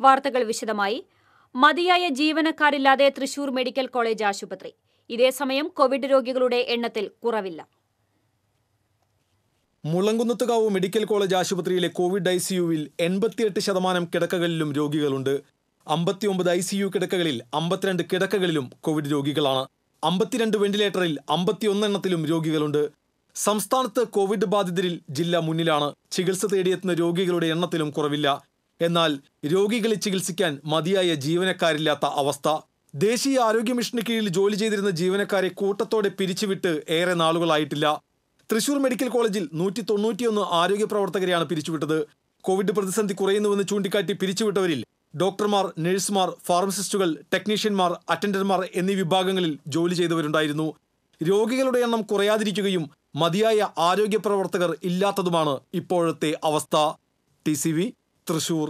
വാർത്തകൾ വിശദമായി. മതിയായ ജീവനക്കാരില്ലാതെ തൃശൂർ മെഡിക്കൽ കോളേജ് ആശുപത്രി. ഇതേസമയം കോവിഡ് രോഗികളുടെ എണ്ണത്തിൽ കുറവില്ല. മുളങ്കുന്നത്തുകാവ് മെഡിക്കൽ കോളേജ് ആശുപത്രിയിലെ കോവിഡ് ഐ സിയുവിൽ എൺപത്തിയെട്ട് ശതമാനം കിടക്കകളിലും രോഗികളുണ്ട്. അമ്പത്തിയൊമ്പത് ഐ സിയു കിടക്കകളിൽ അമ്പത്തിരണ്ട് കിടക്കകളിലും കോവിഡ് രോഗികളാണ്. അമ്പത്തിരണ്ട് വെന്റിലേറ്ററിൽ അമ്പത്തിയൊന്നെണ്ണത്തിലും രോഗികളുണ്ട്. സംസ്ഥാനത്ത് കോവിഡ് ബാധിതരിൽ ജില്ല മുന്നിലാണ്. ചികിത്സ തേടിയെത്തുന്ന രോഗികളുടെ എണ്ണത്തിലും കുറവില്ല. എന്നാൽ രോഗികളെ ചികിത്സിക്കാൻ മതിയായ ജീവനക്കാരില്ലാത്ത അവസ്ഥ. ദേശീയ ആരോഗ്യ മിഷന് കീഴിൽ ജോലി ചെയ്തിരുന്ന ജീവനക്കാരെ കൂട്ടത്തോടെ പിരിച്ചുവിട്ട് ഏറെ നാളുകളായിട്ടില്ല. തൃശൂർ മെഡിക്കൽ കോളേജിൽ നൂറ്റി തൊണ്ണൂറ്റിയൊന്ന് ആരോഗ്യ പ്രവർത്തകരെയാണ് പിരിച്ചുവിട്ടത്. കോവിഡ് പ്രതിസന്ധി കുറയുന്നുവെന്ന് ചൂണ്ടിക്കാട്ടി പിരിച്ചുവിട്ടവരിൽ ഡോക്ടർമാർ നഴ്സുമാർ ഫാർമസിസ്റ്റുകൾ ടെക്നീഷ്യന്മാർ അറ്റൻഡർമാർ എന്നീ വിഭാഗങ്ങളിൽ ജോലി ചെയ്തവരുണ്ടായിരുന്നു. രോഗികളുടെ എണ്ണം കുറയാതിരിക്കുകയും മതിയായ ആരോഗ്യ പ്രവർത്തകർ ഇല്ലാത്തതുമാണ് ഇപ്പോഴത്തെ അവസ്ഥ. ടി തൃശൂർ